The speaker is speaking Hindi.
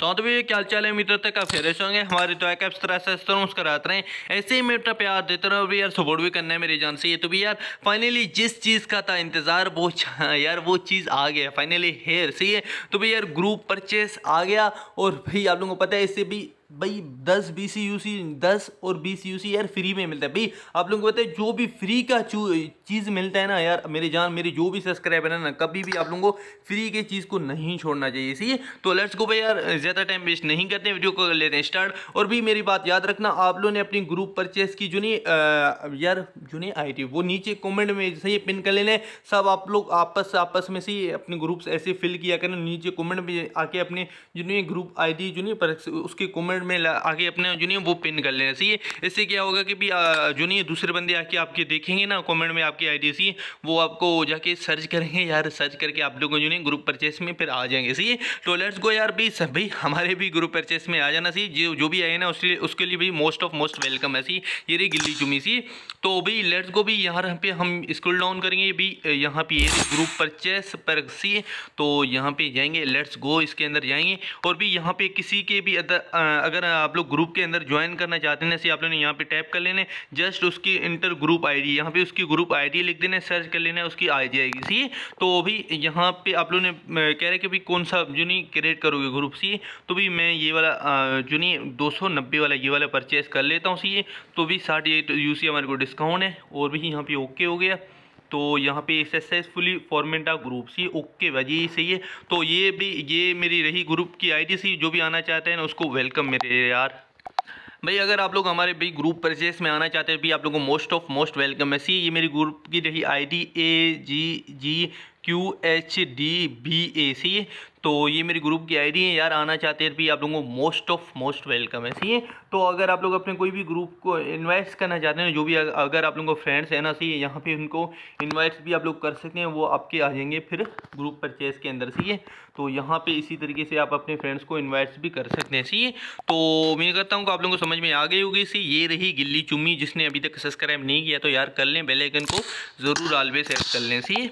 तो तो भी क्या चाल है? मित्र तक आप फेरे होंगे। हमारे तो एक तरह से मुस्कराते रहे। ऐसे ही मैं अपना प्यार देते रहो। भी यार सपोर्ट भी करना है मेरी जान से। ये तो भी यार फाइनली जिस चीज़ का था इंतज़ार, वो यार वो चीज़ आ गया। फाइनली हेयर सही है? तो भी यार ग्रुप परचेस आ गया। और भाई आप लोगों को पता है, इससे भी भाई, दस बी सी यू सी दस और बी सी यू सी यार फ्री में मिलता है। भाई, आप लोगों को पता है, जो भी फ्री का चीज़ मिलता है ना यार, मेरी जान, मेरी जो भी सब्सक्राइबर है ना, कभी भी आप लोगों को फ्री के चीज़ को नहीं छोड़ना चाहिए इसी तो लेट्स गो भाई यार, ज़्यादा टाइम वेस्ट नहीं करते वीडियो को कर लेते हैं स्टार्ट और भी मेरी बात याद रखना, आप लोगों ने अपनी ग्रुप परचेस की जो नहीं यार, जो नहीं आई वो नीचे कॉमेंट में सही पिन कर लेने सब आप लोग आपस आपस में से अपने ग्रुप्स ऐसे फिल किया करें नीचे कॉमेंट में आके अपने जो नहीं ग्रुप आई जो नहीं उसके कमेंट में आगे अपने जो नहीं वो पिन कर लेना चाहिए। इससे क्या होगा कि भी जो नहीं दूसरे बंदे आके आपके देखेंगे ना कमेंट में आपकी आई सी, वो आपको जाके सर्च करेंगे, यार सर्च करके आप लोग जो नहीं ग्रुप परचेस में फिर आ जाएँगे, सही तो लेट्स गो यार भी सब भाई, हमारे भी ग्रुप परचेस में आ जाना सी जो भी आए ना, उसके उसके लिए भी मोस्ट ऑफ़ मोस्ट वेलकम है सी ये रही गिल्ली चुमी सी तो भाई लेट्स गो भी यहाँ पे हम स्कूल डाउन करेंगे भी यहाँ पे ये ग्रुप परचेस पर सी तो यहाँ पे जाएँगे लेट्स गो इसके अंदर जाएँगे। और भी यहाँ पे किसी के भी अगर आप लोग ग्रुप के अंदर ज्वाइन करना चाहते हैं, जैसे आप लोगों ने यहाँ पे टैप कर लेने जस्ट उसकी इंटर ग्रुप आईडी यहाँ पे उसकी ग्रुप आईडी लिख देने सर्च कर लेना उसकी आ जाएगी सी तो भी यहाँ पे आप लोगों ने कह रहे कि भाई कौन सा जो नहीं क्रिएट करोगे ग्रुप सी तो भी मैं ये वाला जो नहीं, दो सौ नब्बे वाला ये वाला परचेस कर लेता हूँ सी तो भी साठ एट यू हमारे को डिस्काउंट है, और भी यहाँ पे ओके हो गया। तो यहाँ पे successfully format group C okay भाई सही है। तो ये भी, ये मेरी रही ग्रुप की आईडी सी, जो भी आना चाहते हैं ना, उसको वेलकम मेरे यार। भाई, अगर आप लोग हमारे भाई ग्रुप परचेस में आना चाहते हैं, भी आप लोगों को मोस्ट ऑफ़ मोस्ट वेलकम है। सी, ये मेरी ग्रुप की रही I D A G G Q H D B A C तो ये मेरी ग्रुप की आईडी है यार, आना चाहते हैं भी आप लोगों को मोस्ट ऑफ़ मोस्ट वेलकम है सी तो अगर आप लोग अपने कोई भी ग्रुप को इन्वाइट करना चाहते हैं, जो भी अगर आप लोगों को फ्रेंड्स हैं ना सी यहाँ पे उनको इन्वाइट्स भी आप लोग कर सकते हैं, वो आपके आ जाएँगे फिर ग्रुप परचेज के अंदर सी तो यहाँ पर इसी तरीके से आप अपने फ्रेंड्स को इन्वाइट्स भी कर सकते हैं सी तो मैं कहता हूँ कि आप लोगों को समझ में आ गई होगी सी ये रही गिल्ली चुम्मी, जिसने अभी तक सब्सक्राइब नहीं किया तो यार कर लें बेलाइकन को ज़रूर आलवे सेट कर लें सी